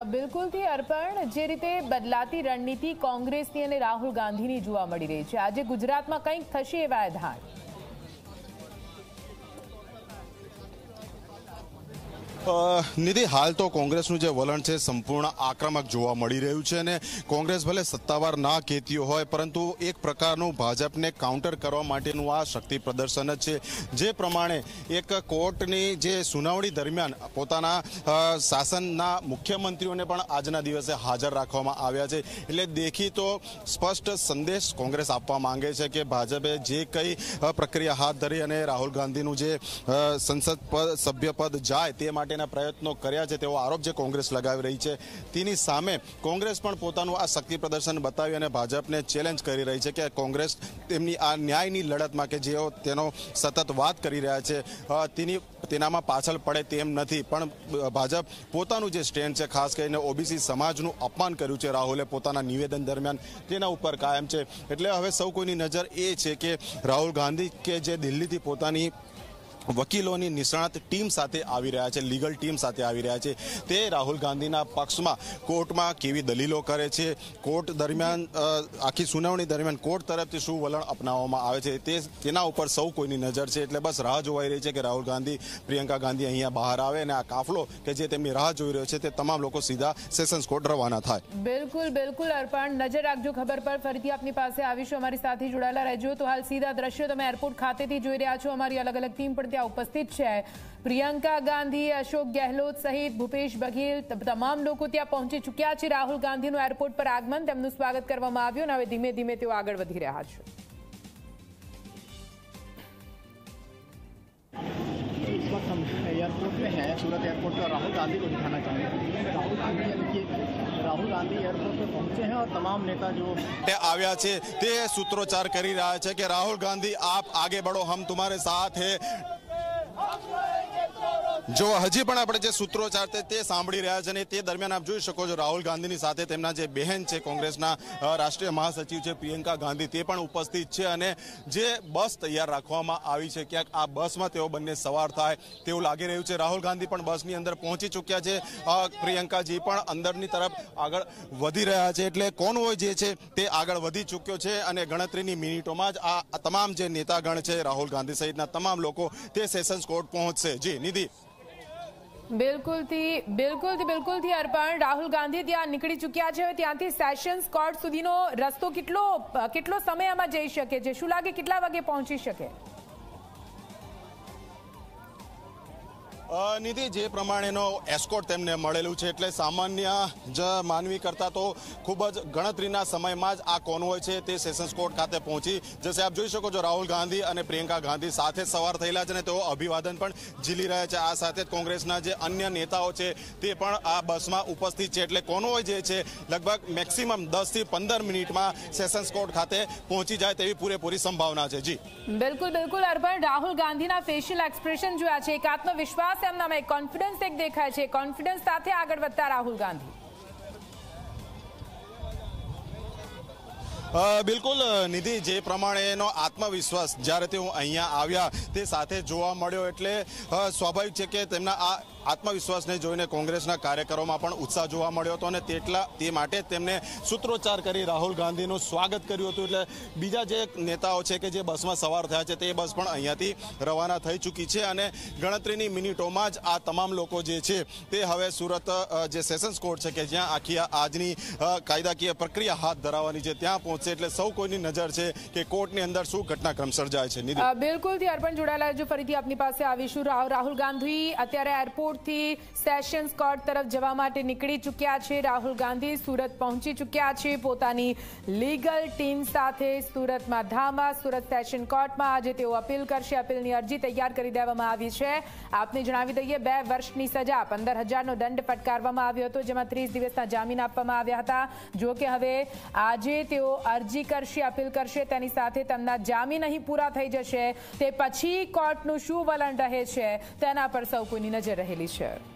બિલકુલથી અર્પણ જે રીતે બદલાતી રણનીતિ કોંગ્રેસની અને રાહુલ ગાંધીની જોવા મળી રહી છે. આજે ગુજરાતમાં કંઈક થશે એવા એધાણ નિધિ, હાલ તો કોંગ્રેસનું જે વલણ છે, સંપૂર્ણ આક્રમક જોવા મળી રહ્યું છે અને કોંગ્રેસ ભલે સત્તાવાર ના કહેતી હોય, પરંતુ એક પ્રકારનું ભાજપને કાઉન્ટર કરવા માટેનું આ શક્તિ પ્રદર્શન જ છે. જે પ્રમાણે એક કોર્ટની જે સુનાવણી દરમિયાન પોતાના શાસનના મુખ્યમંત્રીઓને પણ આજના દિવસે હાજર રાખવામાં આવ્યા છે. એટલે દેખી તો સ્પષ્ટ સંદેશ કોંગ્રેસ આપવા માંગે છે કે ભાજપે જે કંઈ પ્રક્રિયા હાથ ધરી અને રાહુલ ગાંધીનું જે સંસદ પદ સભ્ય જાય તે માટેના પ્રયત્નો કર્યા છે તેવો આરોપ જે કોંગ્રેસ લગાવી રહી છે. તેની સામે કોંગ્રેસ પણ પોતાનું આ શક્તિ પ્રદર્શન બતાવી અને ભાજપને ચેલેન્જ કરી રહી છે કે કોંગ્રેસ તેમની આ ન્યાયની લડતમાં કે જેઓ તેનો સતત વાત કરી રહ્યા છે તેની, તેનામાં પાછળ પડે તેમ નથી. પણ ભાજપ પોતાનું જે સ્ટેન્ડ છે, ખાસ કરીને ઓબીસી સમાજનું અપમાન કર્યું છે રાહુલે પોતાના નિવેદન દરમિયાન, તેના ઉપર કાયમ છે. એટલે હવે સૌ કોઈની નજર એ છે કે રાહુલ ગાંધી કે જે દિલ્હીથી પોતાની વકીલોની નિષ્ણાત ટીમ સાથે આવી રહ્યા છે, લીગલ ટીમ સાથે આવી રહ્યા છે. તે રાહુલ ગાંધીના પક્ષમાં કોર્ટમાં કેવી દલીલો કરે છે, કોર્ટ દરમિયાન આખી સુનાવણી દરમિયાન કોર્ટ તરફથી શું વલણ અપનાવવામાં આવે છે, તે તેના ઉપર સૌ કોઈની નજર છે, એટલે બસ રાહ જોવાઈ રહી છે કે રાહુલ ગાંધી, પ્રિયંકા ગાંધી અહીંયા બહાર આવે અને આ કાફલો કે જે તેમની રાહ જોઈ રહ્યો છે તે તમામ લોકો સીધા સેશન્સ કોર્ટ રવાના થાય. બિલકુલ બિલકુલ અર્પણ. નજર રાખજો ખબર પર. ફરીથી આપની પાસે આવીશું. અમારી સાથે જોડાયેલા રહેજો. તો હાલ સીધા દ્રશ્યો તમે એરપોર્ટ ખાતેથી જોઈ રહ્યા છો. અમારી અલગ અલગ ટીમ પણ ત્યાં ઉપસ્થિત છે પ્રિયંકા ગાંધી અશોક ગેહલોત સહિત ભૂપેશ બઘેલ ત- તમામ લોકો ત્યાં પહોંચી ચૂક્યા છે રાહુલ ગાંધીનું એરપોર્ટ પર આગમન તેમનું સ્વાગત કરવામાં આવ્યું અને હવે ધીમે ધીમે તેઓ આગળ વધી રહ્યા છે इस वक्त हम एयरपोर्ट में हैं सूरत एयरपोर्ट पर राहुल गांधी को दिखाना चाहेंगे राहुल गांधी ये देखिए राहुल गांधी एयरपोर्ट पर पहुंचे हैं और तमाम नेता जो તે આવ્યા છે તે સૂત્રોચ્ચાર કરી રહ્યા છે કે રાહુલ ગાંધી આપ આગે બઢો હમ તુમારે સાથ હે જો હજી પણ આપણે જે સૂત્રોચ્ચાર છે તે સાંભળી રહ્યા છે અને તે દરમિયાન આપ જોઈ શકો છો રાહુલ ગાંધીની સાથે તેમના જે બહેન છે કોંગ્રેસના રાષ્ટ્રીય મહાસચિવ છે પ્રિયંકા ગાંધી, તે પણ ઉપસ્થિત છે અને જે બસ તૈયાર રાખવામાં આવી છે, ક્યાંક આ બસમાં તેઓ બંને સવાર થાય તેવું લાગી રહ્યું છે. રાહુલ ગાંધી પણ બસની અંદર પહોંચી ચૂક્યા છે. પ્રિયંકાજી પણ અંદરની તરફ આગળ વધી રહ્યા છે. એટલે કોનવોય જે છે તે આગળ વધી ચૂક્યો છે અને ગણતરીની મિનિટોમાં જ આ તમામ જે નેતાગણ છે રાહુલ ગાંધી સહિતના તમામ લોકો તે સેશન્સ કોર્ટ પહોંચશે. જી, નિધિ. બિલકુલથી બિલકુલથી બિલકુલથી અર્પણ. રાહુલ ગાંધી ત્યાં નીકળી ચૂક્યા છે. ત્યાંથી સેશન્સ કોર્ટ સુધીનો રસ્તો કેટલો કેટલો સમય આમાં જઈ શકે છે? શું લાગે? કેટલા વાગે પહોંચી શકે? નિધિ, જે પ્રમાણેનો એસ્કોટ તેમને મળેલું છે, એટલે સામાન્ય જ માનવી કરતા તો ખૂબ જ ગણતરીના સમયમાં જ આ કોનવોય છે તે સેશન્સ કોર્ટ ખાતે પહોંચી જશે. આપ જોઈ શકો છો, રાહુલ ગાંધી અને પ્રિયંકા ગાંધી સાથે સવાર થયેલા છે અને તેઓ અભિવાદન પણ ઝીલી રહ્યા છે. આ સાથે જ કોંગ્રેસના જે અન્ય નેતાઓ છે તે પણ આ બસમાં ઉપસ્થિત છે. એટલે કોનવોય જે છે, લગભગ મેક્સિમમ દસથી પંદર મિનિટમાં સેશન્સ કોર્ટ ખાતે પહોંચી જાય તેવી પૂરેપૂરી સંભાવના છે. જી. બિલકુલ બિલકુલ અર્પણ. રાહુલ ગાંધીના ફેશિયલ એક્સપ્રેશન જોયા છે. એક આત્મવિશ્વાસ એમનામાં એક કોન્ફિડન્સ એક દેખાય છે. કોન્ફિડન્સ સાથે આગળ વધતા રાહુલ ગાંધી. બિલકુલ, નિધિ, જે પ્રમાણેનો આત્મવિશ્વાસ જ્યારે તેઓ અહીંયા આવ્યા તે સાથે જોવા મળ્યો એટલે સ્વાભાવિક છે કે તેમના આ આત્મવિશ્વાસને જોઈને કોંગ્રેસના કાર્યકરોમાં પણ ઉત્સાહ જોવા મળ્યો હતો અને તેટલા તે માટે તેમને સૂત્રોચ્ચાર કરી રાહુલ ગાંધીનું સ્વાગત કર્યું હતું. એટલે બીજા જે નેતાઓ છે કે જે બસમાં સવાર થયા છે, તે બસ પણ અહીંયાથી રવાના થઈ ચૂકી છે અને ગણતરીની મિનિટોમાં જ આ તમામ લોકો જે છે, તે હવે સુરત જે સેશન્સ કોર્ટ છે કે જ્યાં આખી આજની કાયદાકીય પ્રક્રિયા હાથ ધરાવવાની છે, ત્યાં પહોંચશે. એટલે સૌ કોઈની નજર છે કે કોર્ટની અંદર શું ઘટનાક્રમ સર્જાય છે. બિલકુલ બિલકુલથી અર્પણ જોડાયેલા છે ફરીથી આપની પાસે આવીશું. રાહ- રાહુલ ગાંધી અત્યારે એરપોર્ટથી સેશન્સ કોર્ટ તરફ જવા માટે નીકળી ચૂક્યા છે. રાહુલ ગાંધી સુરત પહોંચી ચૂક્યા છે. પોતાની લીગલ ટીમ સાથે સુરતમાં ધામા, સુરત સેશન કોર્ટમાં આજે તેઓ અપીલ કરશે. અપીલની અરજી તૈયાર કરી દેવામાં આવી છે. આપને જણાવી દઈએ, બે વર્ષની સજા, પંદર હજારનો દંડ ફટકારવામાં આવ્યો હતો, જેમાં ત્રીસ દિવસના જામીન આપવામાં આવ્યા હતા. જો કે હવે આજે તેઓ અરજી કરશે, અપીલ કરશે, તેની સાથે તેમના જામીન અહીં પૂરા થઈ જશે. તે પછી કોર્ટનું શું વલણ રહે છે, તેના પર સૌ કોઈની નજર રહેલી છે